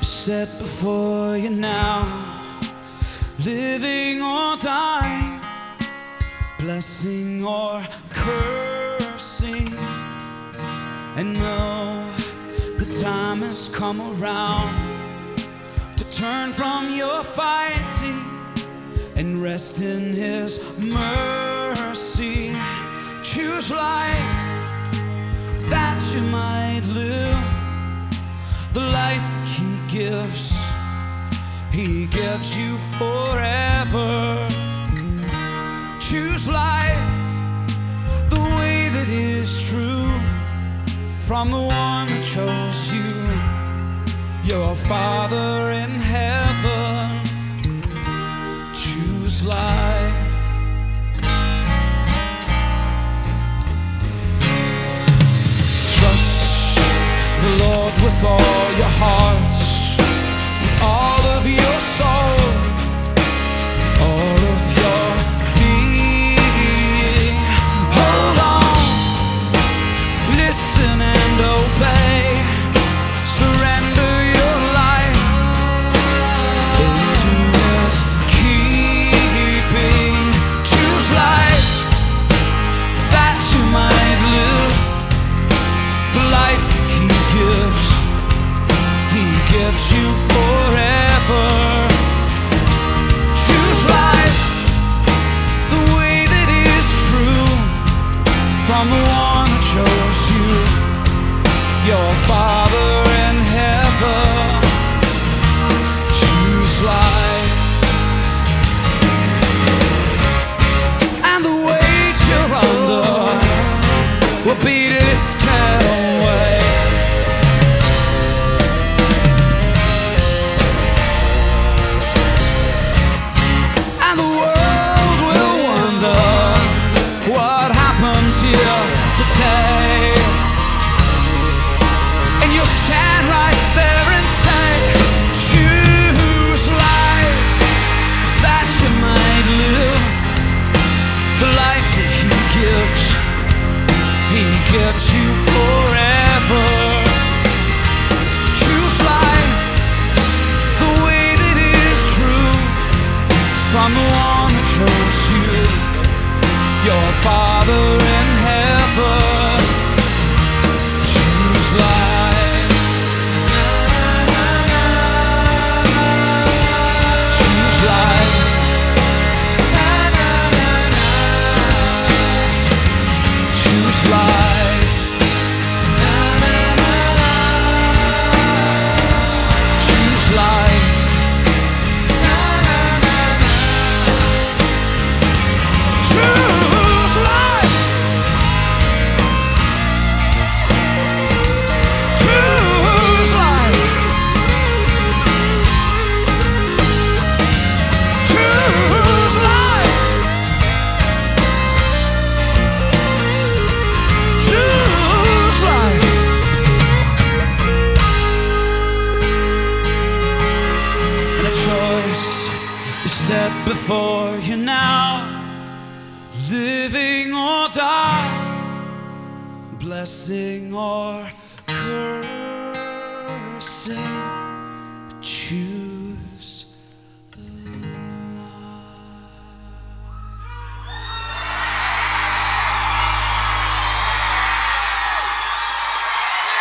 set before you now, living or dying, blessing or cursing, and know the time has come around to turn from your fighting and rest in His mercy. Choose life that you might live Gives you forever. Choose life the way that is true from the one who chose you, your Father in heaven. Choose life. if you gives you before you now, living or die, blessing or cursing. Choose.